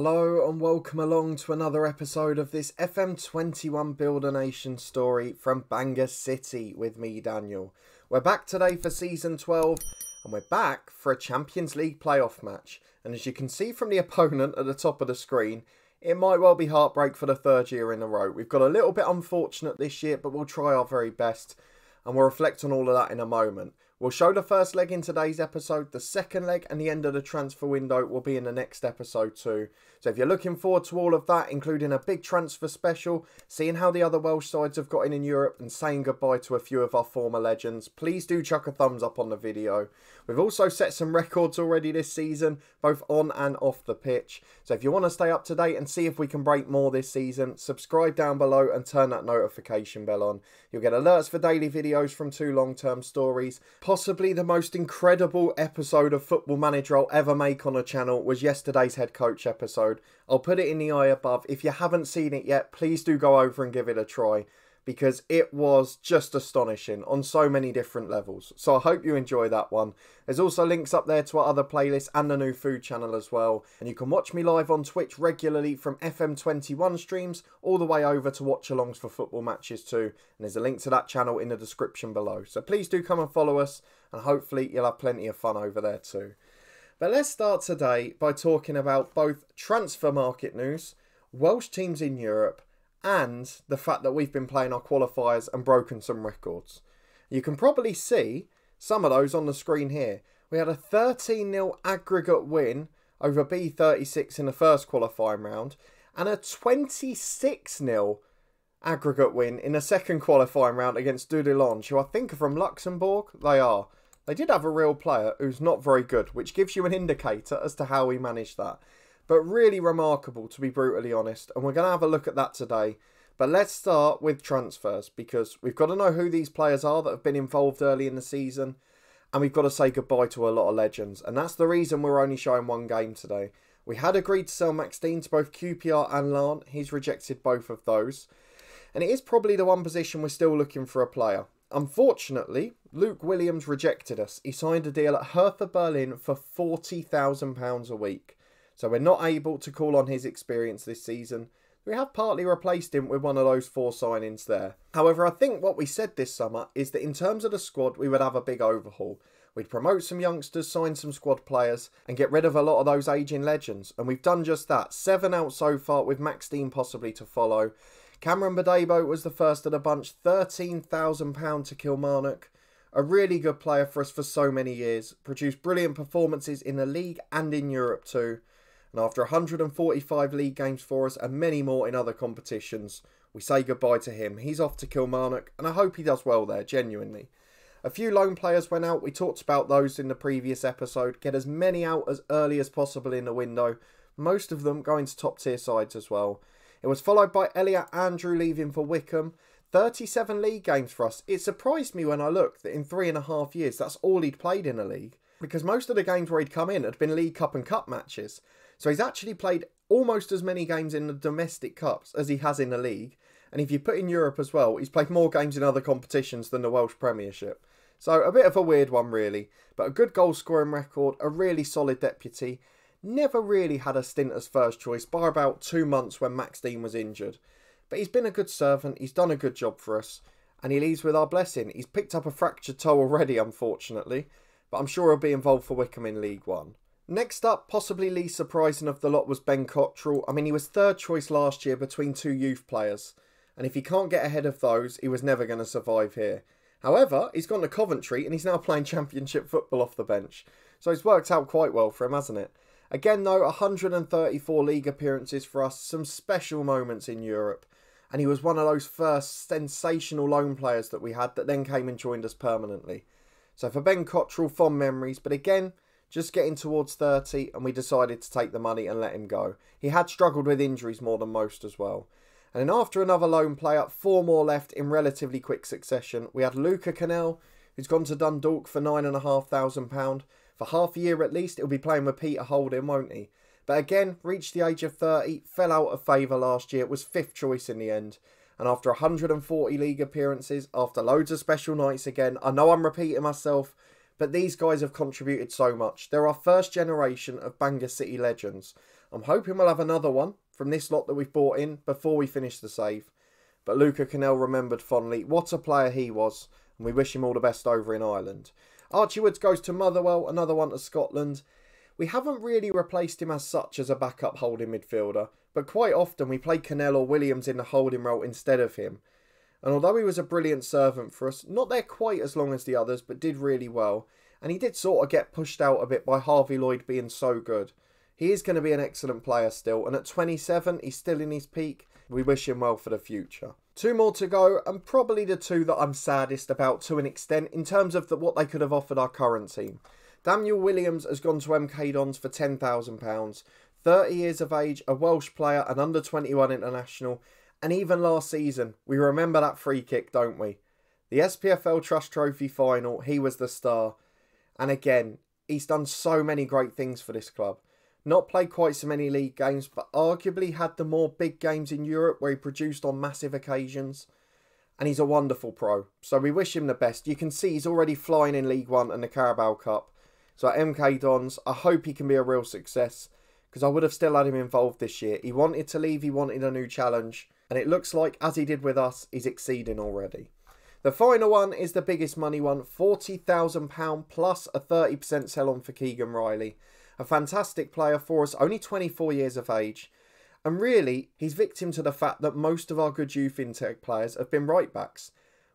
Hello and welcome along to another episode of this FM21 Builder Nation story from Bangor City with me, Daniel. We're back today for season 12 and we're back for a Champions League playoff match. And as you can see from the opponent at the top of the screen, it might well be heartbreak for the third year in a row. We've got a little bit unfortunate this year, but we'll try our very best and we'll reflect on all of that in a moment. We'll show the first leg in today's episode. The second leg and the end of the transfer window will be in the next episode too. So if you're looking forward to all of that, including a big transfer special, seeing how the other Welsh sides have got in in Europe and saying goodbye to a few of our former legends, please do chuck a thumbs up on the video. We've also set some records already this season, both on and off the pitch. So if you want to stay up to date and see if we can break more this season, subscribe down below and turn that notification bell on. You'll get alerts for daily videos from two long-term stories. Possibly the most incredible episode of Football Manager I'll ever make on a channel was yesterday's head coach episode. I'll put it in the eye above. If you haven't seen it yet, please do go over and give it a try because it was just astonishing on so many different levels. So I hope you enjoy that one. There's also links up there to our other playlists and the new food channel as well. And you can watch me live on Twitch regularly from FM21 streams all the way over to watch alongs for football matches too. And there's a link to that channel in the description below. So please do come and follow us and hopefully you'll have plenty of fun over there too. But let's start today by talking about both transfer market news, Welsh teams in Europe, and the fact that we've been playing our qualifiers and broken some records. You can probably see some of those on the screen here. We had a 13 0 aggregate win over B36 in the first qualifying round and a 26 0 aggregate win in the second qualifying round against Dudelange, who I think are from Luxembourg. They are. They did have a real player who's not very good, which gives you an indicator as to how we managed that but really remarkable to be brutally honest. And we're going to have a look at that today. But let's start with transfers because we've got to know who these players are that have been involved early in the season. And we've got to say goodbye to a lot of legends. And that's the reason we're only showing one game today. We had agreed to sell Max Dean to both QPR and Laon. He's rejected both of those. And it is probably the one position we're still looking for a player. Unfortunately, Luke Williams rejected us. He signed a deal at Hertha Berlin for £40,000 a week so we're not able to call on his experience this season. We have partly replaced him with one of those four signings there. However, I think what we said this summer is that in terms of the squad, we would have a big overhaul. We'd promote some youngsters, sign some squad players, and get rid of a lot of those aging legends. And we've done just that. Seven out so far, with Max Dean possibly to follow. Cameron Badebo was the first of the bunch, £13,000 to Kilmarnock. A really good player for us for so many years. Produced brilliant performances in the league and in Europe too. And after 145 league games for us and many more in other competitions, we say goodbye to him. He's off to Kilmarnock, and I hope he does well there, genuinely. A few loan players went out. We talked about those in the previous episode. Get as many out as early as possible in the window. Most of them going to top tier sides as well. It was followed by Elliot Andrew leaving for Wycombe. 37 league games for us. It surprised me when I looked that in three and a half years, that's all he'd played in a league. Because most of the games where he'd come in had been League Cup and Cup matches. So he's actually played almost as many games in the domestic cups as he has in the league. And if you put in Europe as well, he's played more games in other competitions than the Welsh Premiership. So a bit of a weird one, really. But a good goal scoring record, a really solid deputy. Never really had a stint as first choice, bar about two months when Max Dean was injured. But he's been a good servant, he's done a good job for us, and he leaves with our blessing. He's picked up a fractured toe already, unfortunately, but I'm sure he'll be involved for Wycombe in League One. Next up, possibly least surprising of the lot was Ben Cottrell. I mean, he was third choice last year between two youth players. And if he can't get ahead of those, he was never going to survive here. However, he's gone to Coventry and he's now playing championship football off the bench. So it's worked out quite well for him, hasn't it? Again, though, 134 league appearances for us, some special moments in Europe. And he was one of those first sensational loan players that we had that then came and joined us permanently. So for Ben Cottrell, fond memories. But again, just getting towards 30 and we decided to take the money and let him go. He had struggled with injuries more than most as well. And then after another loan player, four more left in relatively quick succession. We had Luca Cannell, who's gone to Dundalk for £9,500. For half a year at least, he'll be playing with Peter Holding, won't he? But again, reached the age of 30, fell out of favour last year, was fifth choice in the end. And after 140 league appearances, after loads of special nights again, I know I'm repeating myself, but these guys have contributed so much. They're our first generation of Bangor City legends. I'm hoping we'll have another one from this lot that we've bought in before we finish the save. But Luca Cannell remembered fondly what a player he was, and we wish him all the best over in Ireland. Archie Woods goes to Motherwell, another one to Scotland. We haven't really replaced him as such as a backup holding midfielder, but quite often we play Cannell or Williams in the holding role instead of him. And although he was a brilliant servant for us, not there quite as long as the others, but did really well, and he did sort of get pushed out a bit by Harvey Lloyd being so good. He is going to be an excellent player still, and at 27, he's still in his peak. We wish him well for the future. Two more to go, and probably the two that I'm saddest about to an extent in terms of the, what they could have offered our current team. Daniel Williams has gone to MK Dons for £10,000. 30 years of age, a Welsh player, an under 21 international, and even last season, we remember that free kick, don't we? The SPFL Trust Trophy final, he was the star. And again, he's done so many great things for this club. Not played quite so many league games, but arguably had the more big games in Europe where he produced on massive occasions. And he's a wonderful pro. So we wish him the best. You can see he's already flying in League One and the Carabao Cup. So at MK Dons, I hope he can be a real success because I would have still had him involved this year. He wanted to leave, he wanted a new challenge. And it looks like, as he did with us, he's exceeding already. The final one is the biggest money one £40,000 plus a 30% sell on for Keegan Riley. A fantastic player for us, only 24 years of age. And really, he's victim to the fact that most of our good youth intake players have been right backs.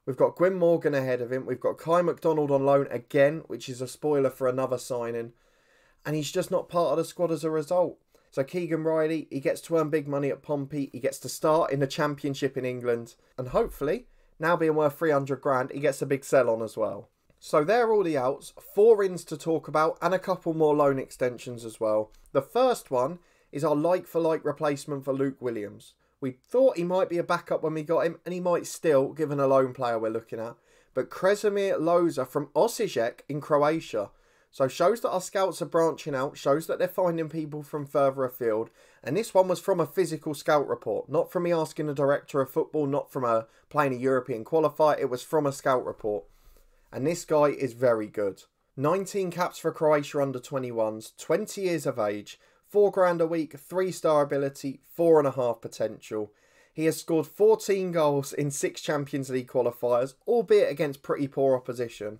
We've got Gwyn Morgan ahead of him. We've got Kai McDonald on loan again, which is a spoiler for another signing. And he's just not part of the squad as a result. So Keegan Riley, he gets to earn big money at Pompey. He gets to start in the championship in England. And hopefully, now being worth 300 grand, he gets a big sell on as well. So there are all the outs, four ins to talk about, and a couple more loan extensions as well. The first one is our like for like replacement for Luke Williams. We thought he might be a backup when we got him, and he might still, given a loan player we're looking at. But Kresimir Loza from Osijek in Croatia. So shows that our scouts are branching out, shows that they're finding people from further afield. And this one was from a physical scout report, not from me asking a director of football, not from a playing a European qualifier. It was from a scout report. And this guy is very good. 19 caps for Croatia under 21s, 20 years of age, Four grand a week, three star ability, four and a half potential. He has scored 14 goals in six Champions League qualifiers, albeit against pretty poor opposition.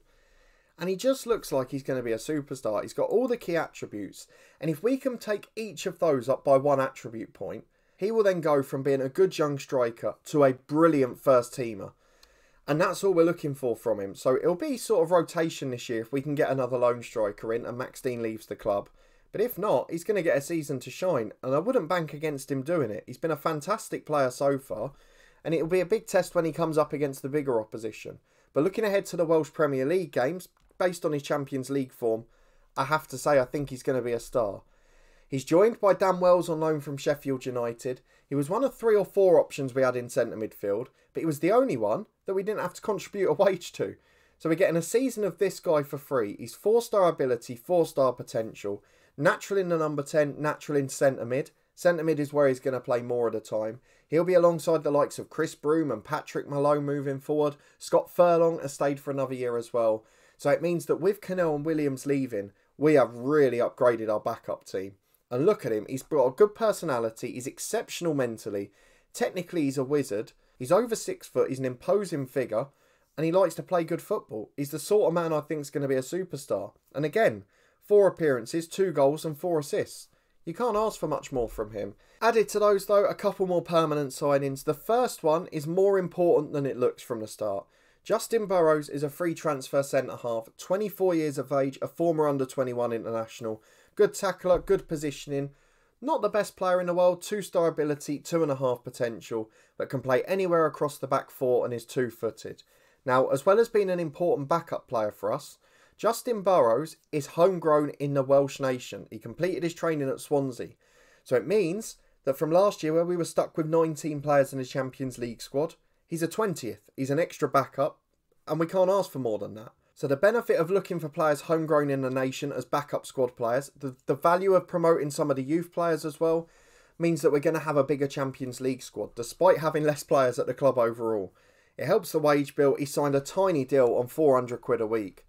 And he just looks like he's going to be a superstar. He's got all the key attributes. And if we can take each of those up by one attribute point, he will then go from being a good young striker to a brilliant first teamer. And that's all we're looking for from him. So it'll be sort of rotation this year if we can get another lone striker in and Max Dean leaves the club. But if not, he's going to get a season to shine, and I wouldn't bank against him doing it. He's been a fantastic player so far, and it'll be a big test when he comes up against the bigger opposition. But looking ahead to the Welsh Premier League games, based on his Champions League form, I have to say I think he's going to be a star. He's joined by Dan Wells on loan from Sheffield United. He was one of three or four options we had in centre midfield, but he was the only one that we didn't have to contribute a wage to. So we're getting a season of this guy for free. He's four star ability, four star potential. Natural in the number 10, natural in centre mid. Centre mid is where he's going to play more at the time. He'll be alongside the likes of Chris Broom and Patrick Malone moving forward. Scott Furlong has stayed for another year as well. So it means that with Cano and Williams leaving, we have really upgraded our backup team. And look at him, he's got a good personality, he's exceptional mentally. Technically, he's a wizard. He's over six foot, he's an imposing figure, and he likes to play good football. He's the sort of man I think is going to be a superstar. And again, Four appearances, two goals, and four assists. You can't ask for much more from him. Added to those, though, a couple more permanent signings. The first one is more important than it looks from the start. Justin Burrows is a free transfer centre half, 24 years of age, a former under 21 international. Good tackler, good positioning. Not the best player in the world, two star ability, two and a half potential, but can play anywhere across the back four and is two footed. Now, as well as being an important backup player for us, Justin Burrows is homegrown in the Welsh nation. He completed his training at Swansea. So it means that from last year, where we were stuck with 19 players in the Champions League squad, he's a 20th. He's an extra backup, and we can't ask for more than that. So the benefit of looking for players homegrown in the nation as backup squad players, the, the value of promoting some of the youth players as well, means that we're going to have a bigger Champions League squad, despite having less players at the club overall. It helps the wage bill. He signed a tiny deal on 400 quid a week.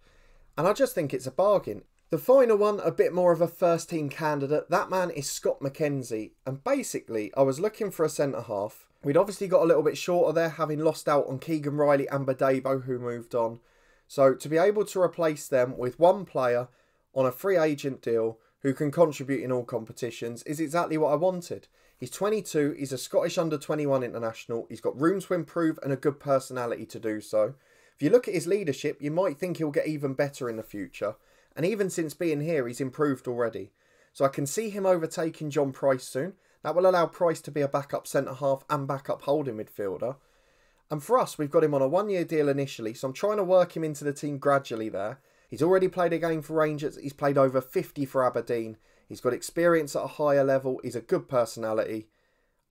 And I just think it's a bargain. The final one, a bit more of a first team candidate. That man is Scott McKenzie. And basically, I was looking for a centre half. We'd obviously got a little bit shorter there, having lost out on Keegan Riley and Badebo, who moved on. So to be able to replace them with one player on a free agent deal who can contribute in all competitions is exactly what I wanted. He's 22, he's a Scottish under 21 international, he's got room to improve and a good personality to do so. If you look at his leadership, you might think he'll get even better in the future. And even since being here, he's improved already. So I can see him overtaking John Price soon. That will allow Price to be a backup centre half and backup holding midfielder. And for us, we've got him on a one year deal initially, so I'm trying to work him into the team gradually there. He's already played a game for Rangers, he's played over 50 for Aberdeen, he's got experience at a higher level, he's a good personality.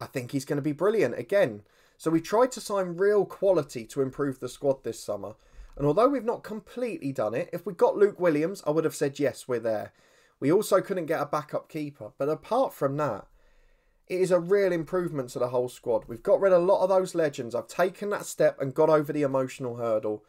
I think he's going to be brilliant again. So we tried to sign real quality to improve the squad this summer. And although we've not completely done it, if we got Luke Williams, I would have said yes, we're there. We also couldn't get a backup keeper. But apart from that, it is a real improvement to the whole squad. We've got rid of a lot of those legends. I've taken that step and got over the emotional hurdle.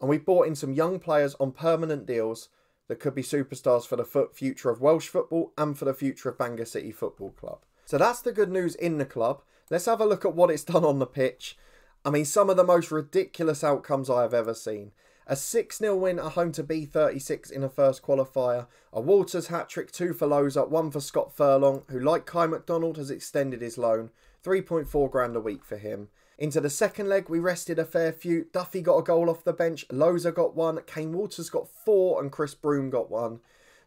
And we brought in some young players on permanent deals that could be superstars for the future of Welsh football and for the future of Bangor City Football Club. So that's the good news in the club. Let's have a look at what it's done on the pitch. I mean, some of the most ridiculous outcomes I have ever seen. A 6 0 win at home to B36 in a first qualifier. A Walters hat trick, two for Loza, one for Scott Furlong, who, like Kai McDonald, has extended his loan. 3.4 grand a week for him. Into the second leg, we rested a fair few. Duffy got a goal off the bench, Loza got one, Kane Walters got four, and Chris Broom got one.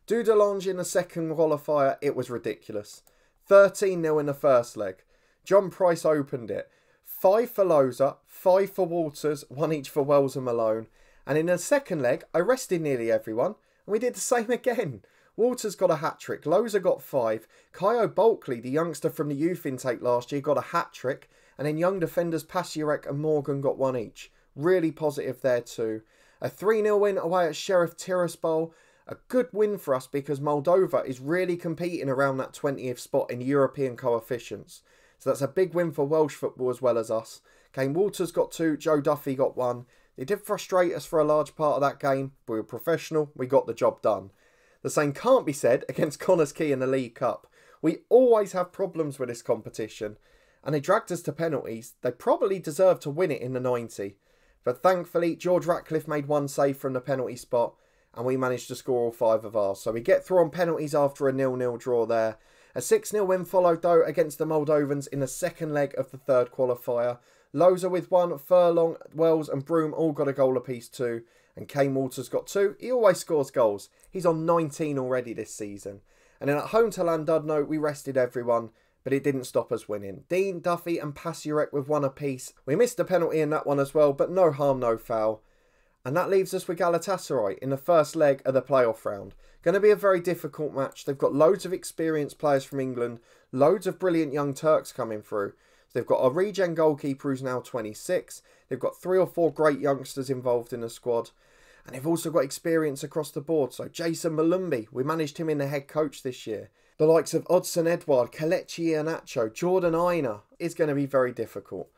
Dudelange in the second qualifier, it was ridiculous. 13 0 in the first leg. John Price opened it. Five for Loza, five for Walters, one each for Wells and Malone. And in the second leg, I rested nearly everyone, and we did the same again. Walters got a hat trick, Loza got five, Kyo Bulkley, the youngster from the youth intake last year, got a hat trick, and then young defenders Pasiarek and Morgan got one each. Really positive there too. A 3 0 win away at Sheriff Tiraspol. A good win for us because Moldova is really competing around that 20th spot in European coefficients. So that's a big win for Welsh football as well as us. Kane Walters got two, Joe Duffy got one. It did frustrate us for a large part of that game, but we were professional, we got the job done. The same can't be said against Connah's Quay in the League Cup. We always have problems with this competition, and they dragged us to penalties. They probably deserved to win it in the 90. But thankfully, George Ratcliffe made one save from the penalty spot, and we managed to score all five of ours. So we get through on penalties after a nil-nil draw there, a 6 0 win followed, though, against the Moldovans in the second leg of the third qualifier. Loza with one, Furlong, Wells, and Broom all got a goal apiece, too. And Kane Walters got two. He always scores goals. He's on 19 already this season. And then at home to Llandudno, we rested everyone, but it didn't stop us winning. Dean, Duffy, and Pasiarek with one apiece. We missed a penalty in that one as well, but no harm, no foul. And that leaves us with Galatasaray in the first leg of the playoff round. Going to be a very difficult match. They've got loads of experienced players from England, loads of brilliant young Turks coming through. They've got a regen goalkeeper who's now 26. They've got three or four great youngsters involved in the squad. And they've also got experience across the board. So Jason Malumbi, we managed him in the head coach this year. The likes of Odsonne Edouard, Kelechi Iheanacho, Jordan Aina is going to be very difficult.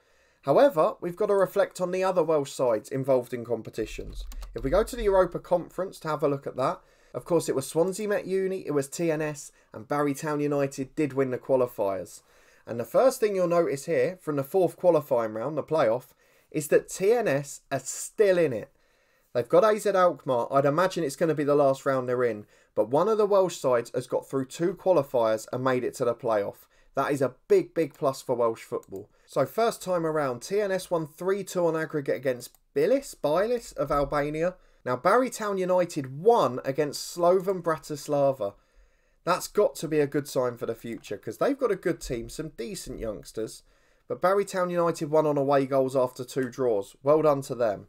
However, we've got to reflect on the other Welsh sides involved in competitions. If we go to the Europa Conference to have a look at that, of course, it was Swansea Met Uni, it was TNS, and Barry Town United did win the qualifiers. And the first thing you'll notice here from the fourth qualifying round, the playoff, is that TNS are still in it. They've got AZ Alkmaar. I'd imagine it's going to be the last round they're in. But one of the Welsh sides has got through two qualifiers and made it to the playoff. That is a big, big plus for Welsh football. So first time around, TNS won 3-2 on aggregate against Byllis, Byllis of Albania. Now, Barry Town United won against Slovan Bratislava. That's got to be a good sign for the future because they've got a good team, some decent youngsters. But Barry Town United won on away goals after two draws. Well done to them.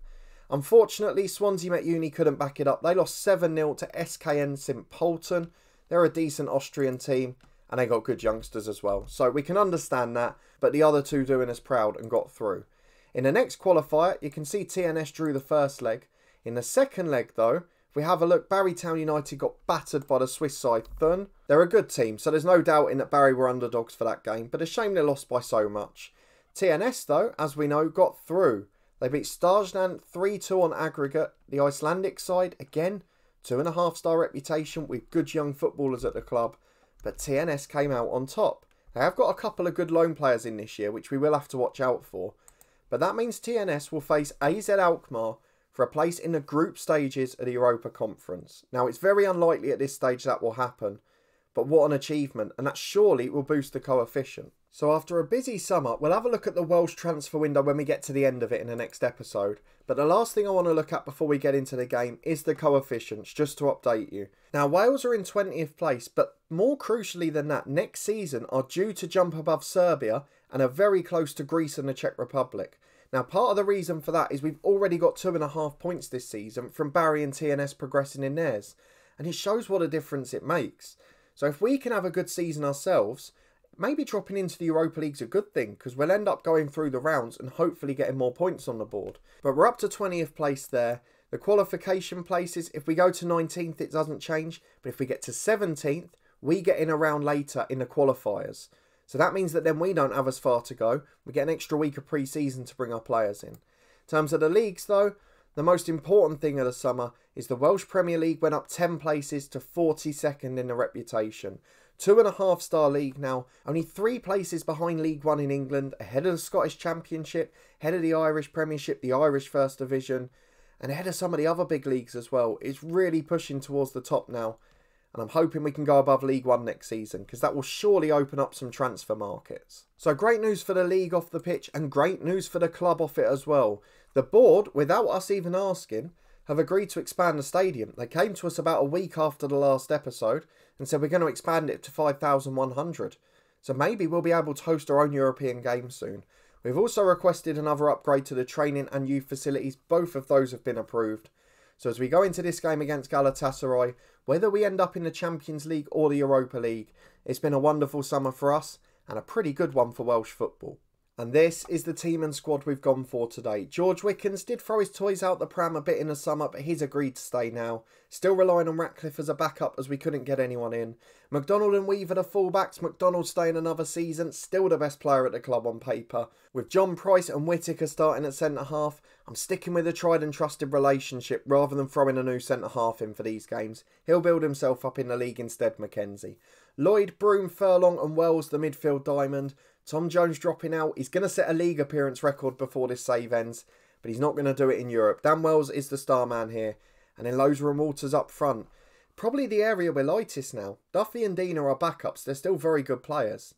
Unfortunately, Swansea Met Uni couldn't back it up. They lost 7 0 to SKN St Polten. They're a decent Austrian team and they got good youngsters as well. So we can understand that, but the other two doing us proud and got through. In the next qualifier, you can see TNS drew the first leg. In the second leg, though, if we have a look, Barry Town United got battered by the Swiss side Thun. They're a good team, so there's no doubt in that Barry were underdogs for that game, but a shame they lost by so much. TNS, though, as we know, got through. They beat Stjarnan 3 2 on aggregate. The Icelandic side, again, two and a half star reputation with good young footballers at the club, but TNS came out on top. They have got a couple of good loan players in this year, which we will have to watch out for. But that means TNS will face AZ Alkmaar for a place in the group stages of the Europa Conference. Now, it's very unlikely at this stage that will happen, but what an achievement, and that surely will boost the coefficient. So, after a busy summer, we'll have a look at the Welsh transfer window when we get to the end of it in the next episode. But the last thing I want to look at before we get into the game is the coefficients, just to update you. Now, Wales are in 20th place, but more crucially than that, next season are due to jump above Serbia and are very close to Greece and the Czech Republic. Now, part of the reason for that is we've already got two and a half points this season from Barry and TNS progressing in theirs, and it shows what a difference it makes. So, if we can have a good season ourselves, maybe dropping into the Europa League's a good thing because we'll end up going through the rounds and hopefully getting more points on the board. But we're up to 20th place there. The qualification places, if we go to 19th, it doesn't change. But if we get to 17th, we get in a round later in the qualifiers. So that means that then we don't have as far to go. We get an extra week of pre season to bring our players in. In terms of the leagues, though, the most important thing of the summer is the Welsh Premier League went up 10 places to 42nd in the reputation. Two and a half star league now, only three places behind League One in England, ahead of the Scottish Championship, ahead of the Irish Premiership, the Irish First Division, and ahead of some of the other big leagues as well. It's really pushing towards the top now, and I'm hoping we can go above League One next season because that will surely open up some transfer markets. So, great news for the league off the pitch, and great news for the club off it as well. The board, without us even asking, have agreed to expand the stadium. They came to us about a week after the last episode and said we're going to expand it to 5,100. So maybe we'll be able to host our own European games soon. We've also requested another upgrade to the training and youth facilities. Both of those have been approved. So as we go into this game against Galatasaray, whether we end up in the Champions League or the Europa League, it's been a wonderful summer for us and a pretty good one for Welsh football. And this is the team and squad we've gone for today. George Wickens did throw his toys out the pram a bit in the summer, but he's agreed to stay now. Still relying on Ratcliffe as a backup as we couldn't get anyone in. McDonald and Weaver the fullbacks. McDonald staying another season, still the best player at the club on paper. With John Price and Whittaker starting at centre half, I'm sticking with a tried and trusted relationship rather than throwing a new centre half in for these games. He'll build himself up in the league instead, McKenzie. Lloyd, Broom, Furlong, and Wells the midfield diamond. Tom Jones dropping out. He's going to set a league appearance record before this save ends, but he's not going to do it in Europe. Dan Wells is the star man here. And then Loza and Walters up front. Probably the area we're lightest now. Duffy and Dean are backups. They're still very good players.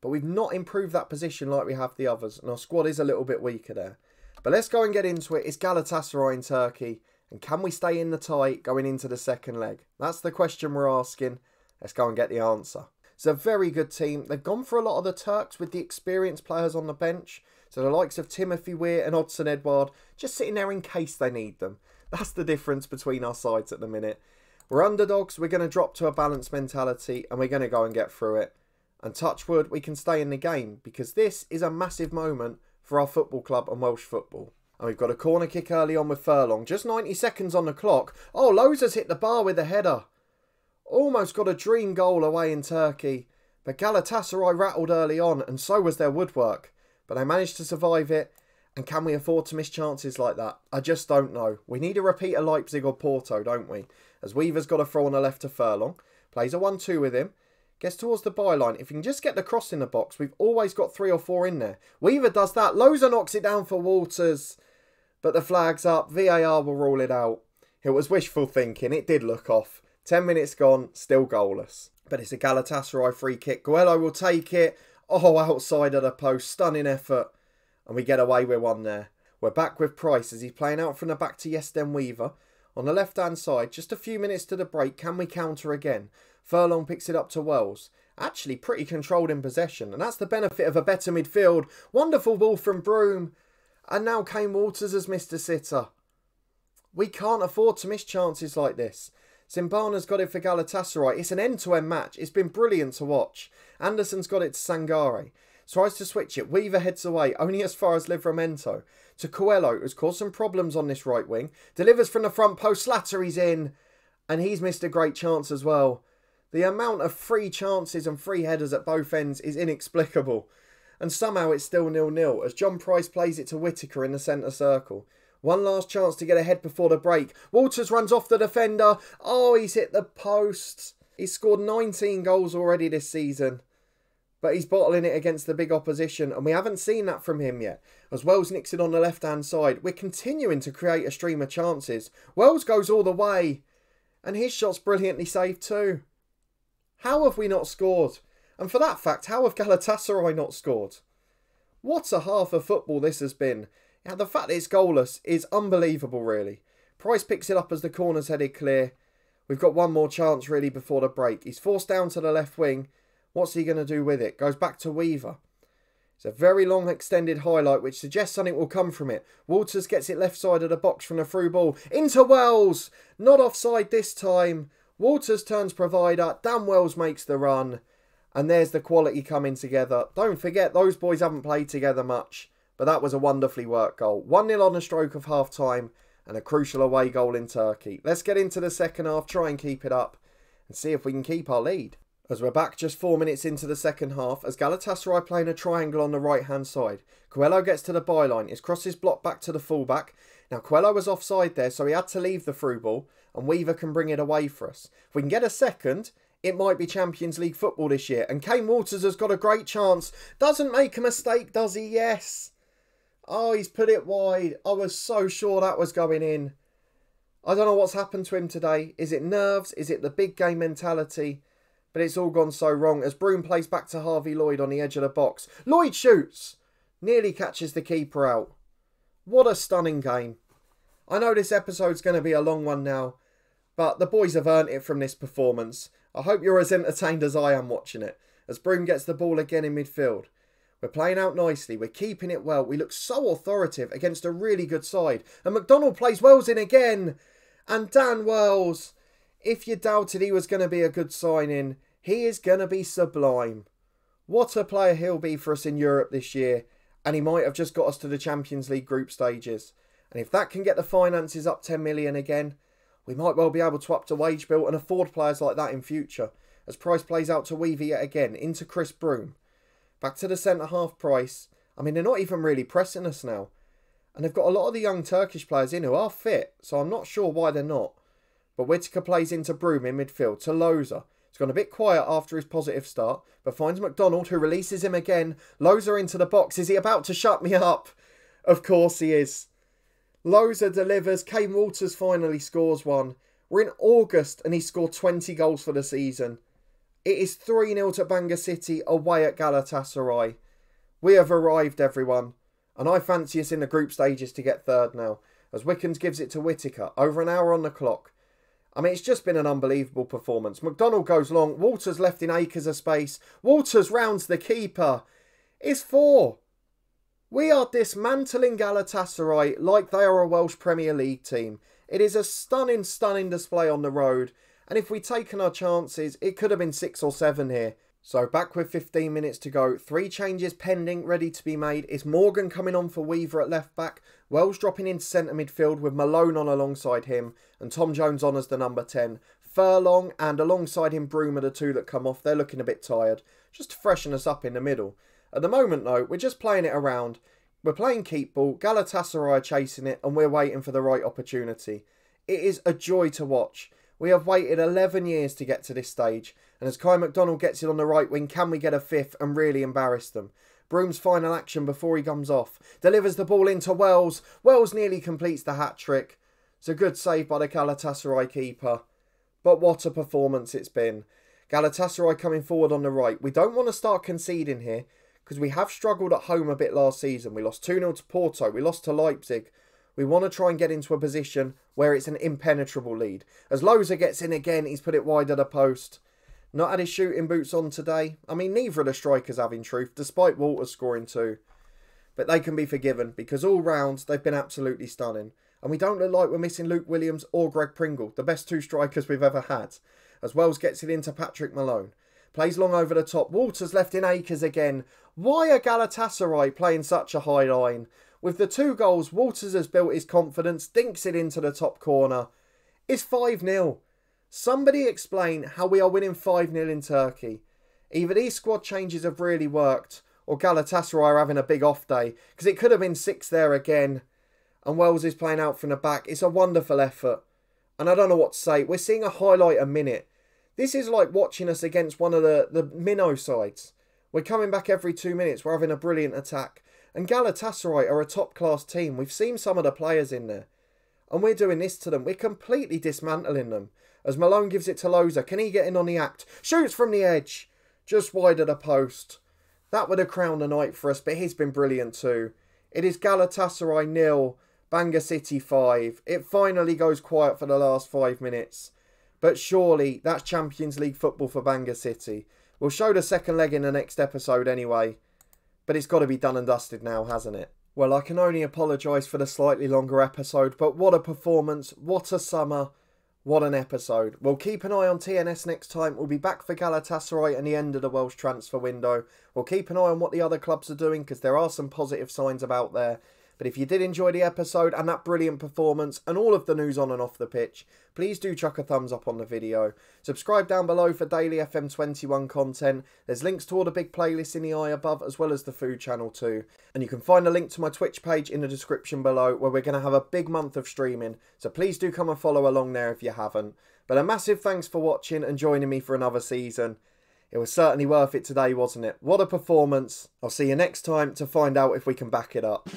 But we've not improved that position like we have the others. And our squad is a little bit weaker there. But let's go and get into it. It's Galatasaray in Turkey. And can we stay in the tie going into the second leg? That's the question we're asking. Let's go and get the answer. It's a very good team. They've gone for a lot of the Turks with the experienced players on the bench. So the likes of Timothy Weah and Odsonne Edouard just sitting there in case they need them. That's the difference between our sides at the minute. We're underdogs, we're going to drop to a balanced mentality and we're going to go and get through it. And touch wood, we can stay in the game because this is a massive moment for our football club and Welsh football. And we've got a corner kick early on with Furlong. Just 90 seconds on the clock. Oh, Loza's has hit the bar with a header. Almost got a dream goal away in Turkey, but Galatasaray rattled early on, and so was their woodwork. But they managed to survive it, and can we afford to miss chances like that? I just don't know. We need a repeat of Leipzig or Porto, don't we? As Weaver's got a throw on the left to Furlong, plays a 1 2 with him, gets towards the byline. If you can just get the cross in the box, we've always got three or four in there. Weaver does that. Loza knocks it down for Walters, but the flag's up. VAR will rule it out. It was wishful thinking. It did look off. 10 minutes gone, still goalless. But it's a Galatasaray free kick. Coelho will take it. Oh, outside of the post. Stunning effort. And we get away with one there. We're back with Price as he's playing out from the back to Yesden Weaver. On the left hand side, just a few minutes to the break, can we counter again? Furlong picks it up to Wells. Actually, pretty controlled in possession, and that's the benefit of a better midfield. Wonderful ball from Broom. And now Kane Walters has missed a sitter. We can't afford to miss chances like this. Simbana's got it for Galatasaray. It's an end-to-end match. It's been brilliant to watch. Anderson's got it to Sangare. Tries to switch it. Weaver heads away, only as far as Livramento. To Coelho, who's caused some problems on this right wing. Delivers from the front post. Slattery's in. And he's missed a great chance as well. The amount of free chances and free headers at both ends is inexplicable. And somehow it's still nil-nil as John Price plays it to Whittaker in the centre circle. One last chance to get ahead before the break. Walters runs off the defender. Oh, he's hit the post. He's scored 19 goals already this season. But he's bottling it against the big opposition, and we haven't seen that from him yet. As Wells nicks it on the left hand side, we're continuing to create a stream of chances. Wells goes all the way, and his shot's brilliantly saved too. How have we not scored? And for that fact, how have Galatasaray not scored? What a half of football this has been. Now, the fact that it's goalless is unbelievable, really. Price picks it up as the corner's headed clear. We've got one more chance, really, before the break. He's forced down to the left wing. What's he going to do with it? Goes back to Weaver. It's a very long extended highlight which suggests something will come from it. Walters gets it left side of the box from a through ball. Into Wells! Not offside this time. Walters turns provider. Dan Wells makes the run. And there's the quality coming together. Don't forget, those boys haven't played together much. But that was a wonderfully worked goal. 1 0 on the stroke of half time and a crucial away goal in Turkey. Let's get into the second half, try and keep it up, and see if we can keep our lead. As we're back just four minutes into the second half, as Galatasaray playing a triangle on the right hand side. Coelho gets to the byline, his crosses blocked back to the fullback. Now Coelho was offside there, so he had to leave the through ball, and Weaver can bring it away for us. If we can get a second, it might be Champions League football this year. And Kane Walters has got a great chance. Doesn't make a mistake, does he? Yes. Oh, he's put it wide. I was so sure that was going in. I don't know what's happened to him today. Is it nerves? Is it the big game mentality? But it's all gone so wrong as Broom plays back to Harvey Lloyd on the edge of the box. Lloyd shoots. Nearly catches the keeper out. What a stunning game. I know this episode's going to be a long one now, but the boys have earned it from this performance. I hope you're as entertained as I am watching it, as Broom gets the ball again in midfield. We're playing out nicely. We're keeping it well. We look so authoritative against a really good side. And McDonald plays Wells in again. And Dan Wells, if you doubted he was going to be a good signing, he is going to be sublime. What a player he'll be for us in Europe this year. And he might have just got us to the Champions League group stages. And if that can get the finances up 10 million again, we might well be able to up to wage bill and afford players like that in future. As Price plays out to Weaver yet again, into Chris Broom. Back to the centre half price. I mean, they're not even really pressing us now. And they've got a lot of the young Turkish players in who are fit, so I'm not sure why they're not. But Whittaker plays into Broom in midfield to Loza. It's gone a bit quiet after his positive start, but finds McDonald, who releases him again. Loza into the box. Is he about to shut me up? Of course he is. Loza delivers. Kane Walters finally scores one. We're in August and he scored 20 goals for the season. It is 3 0 to Bangor City away at Galatasaray. We have arrived, everyone. And I fancy us in the group stages to get third now, as Wickens gives it to Whittaker. Over an hour on the clock. I mean, it's just been an unbelievable performance. McDonald goes long. Walters left in acres of space. Walters rounds the keeper. It's four. We are dismantling Galatasaray like they are a Welsh Premier League team. It is a stunning, stunning display on the road. And if we'd taken our chances, it could have been six or seven here. So back with 15 minutes to go. Three changes pending, ready to be made. Is Morgan coming on for Weaver at left back? Wells dropping into centre midfield with Malone on alongside him. And Tom Jones on as the number 10. Furlong and alongside him Broom are the two that come off. They're looking a bit tired. Just to freshen us up in the middle. At the moment though, we're just playing it around. We're playing keep ball. Galatasaray chasing it and we're waiting for the right opportunity. It is a joy to watch. We have waited 11 years to get to this stage, and as Kai McDonald gets it on the right wing, can we get a fifth and really embarrass them? Broom's final action before he comes off. Delivers the ball into Wells. Wells nearly completes the hat trick. It's a good save by the Galatasaray keeper. But what a performance it's been. Galatasaray coming forward on the right. We don't want to start conceding here because we have struggled at home a bit last season. We lost 2 0 to Porto. We lost to Leipzig. We want to try and get into a position where it's an impenetrable lead. As Loza gets in again, he's put it wide of the post. Not had his shooting boots on today. I mean, neither of the strikers have in truth, despite Walters scoring two. But they can be forgiven because all rounds they've been absolutely stunning. And we don't look like we're missing Luke Williams or Greg Pringle, the best two strikers we've ever had. As Wells gets it into Patrick Malone. Plays long over the top. Walters left in acres again. Why are Galatasaray playing such a high line? With the two goals, Walters has built his confidence, dinks it into the top corner. It's 5 0. Somebody explain how we are winning 5 0 in Turkey. Either these squad changes have really worked, or Galatasaray are having a big off day, because it could have been 6 there again. and Wells is playing out from the back. It's a wonderful effort. And I don't know what to say. We're seeing a highlight a minute. This is like watching us against one of the, the minnow sides. We're coming back every two minutes. We're having a brilliant attack. And Galatasaray are a top class team. We've seen some of the players in there. And we're doing this to them. We're completely dismantling them. As Malone gives it to Loza, Can he get in on the act? Shoots from the edge. Just wide of the post. That would have crowned the night for us, but he's been brilliant too. It is Galatasaray nil, Bangor City 5. It finally goes quiet for the last five minutes. But surely that's Champions League football for Bangor City. We'll show the second leg in the next episode anyway. But it's got to be done and dusted now, hasn't it? Well, I can only apologise for the slightly longer episode, but what a performance, what a summer, what an episode. We'll keep an eye on TNS next time. We'll be back for Galatasaray and the end of the Welsh transfer window. We'll keep an eye on what the other clubs are doing because there are some positive signs about there. But if you did enjoy the episode and that brilliant performance and all of the news on and off the pitch, please do chuck a thumbs up on the video. Subscribe down below for daily FM21 content. There's links to all the big playlists in the eye above as well as the food channel too. And you can find a link to my Twitch page in the description below where we're going to have a big month of streaming. So please do come and follow along there if you haven't. But a massive thanks for watching and joining me for another season. It was certainly worth it today, wasn't it? What a performance. I'll see you next time to find out if we can back it up.